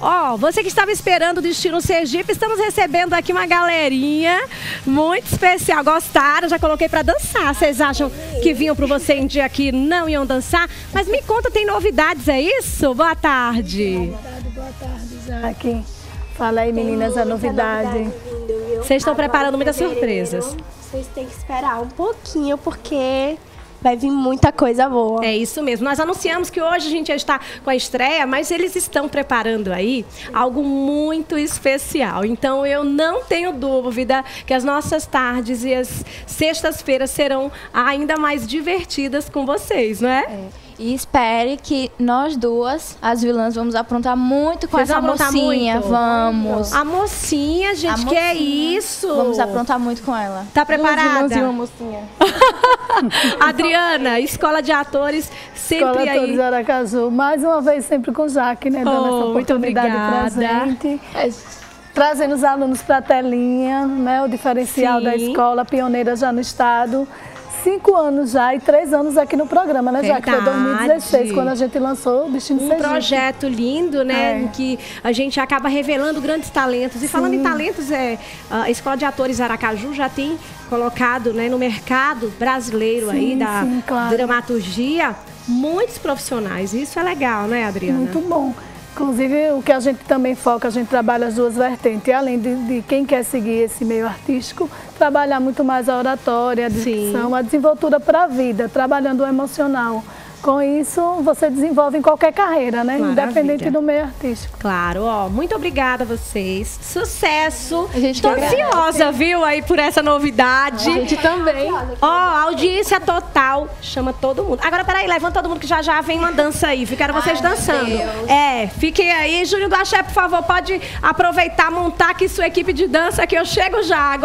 Ó, você que estava esperando o Destino Sergipe, estamos recebendo aqui uma galerinha muito especial. Gostaram? Já coloquei para dançar. Vocês acham que vinham para você em dia que não iam dançar? Mas me conta, tem novidades, é isso? Boa tarde. Boa tarde, boa tarde, Jaque. Fala aí, meninas, a novidade. Vocês estão preparando muitas surpresas. Vocês têm que esperar um pouquinho, porque vai vir muita coisa boa. É isso mesmo. Nós anunciamos que hoje a gente já está com a estreia, mas eles estão preparando aí algo muito especial. Então eu não tenho dúvida que as nossas tardes e as sextas-feiras serão ainda mais divertidas com vocês, não é? é. E espere que nós duas, as vilãs, vamos aprontar muito com Vocês essa mocinha. Muito? Vamos. A mocinha, gente, a que mocinha. é isso? Vamos aprontar muito com ela. Tá preparada? Duas vilãs mocinha. Adriana, Escola de Atores, sempre Escola aí. Escola de Aracaju, mais uma vez sempre com o Jaque, né? Dando oh, essa oportunidade presente. É trazendo os alunos para a telinha, né, o diferencial Sim. da escola, pioneira já no estado cinco anos já e três anos aqui no programa, né, já que foi 2016, quando a gente lançou o Destino Um Sergipe. projeto lindo, né, é. que a gente acaba revelando grandes talentos. E Sim. falando em talentos, é, a Escola de Atores Aracaju já tem colocado né, no mercado brasileiro sim, aí da sim, claro. dramaturgia muitos profissionais. Isso é legal, né, Adriana? Muito bom. Inclusive, o que a gente também foca, a gente trabalha as duas vertentes. Além de, de quem quer seguir esse meio artístico, trabalhar muito mais a oratória, a dicção, Sim. a desenvoltura para a vida, trabalhando o emocional. Com isso, você desenvolve em qualquer carreira, né? Maravilha. Independente do meio artístico. Claro, ó. Muito obrigada a vocês. Sucesso. A gente Tô ansiosa, viu, aí por essa novidade. A gente também. Ó, audiência total. Chama todo mundo. Agora, peraí, levanta todo mundo que já já vem uma dança aí. Ficaram vocês Ai, dançando. É, fiquem aí. Júnior do Axé, por favor, pode aproveitar, montar aqui sua equipe de dança que eu chego já. Agora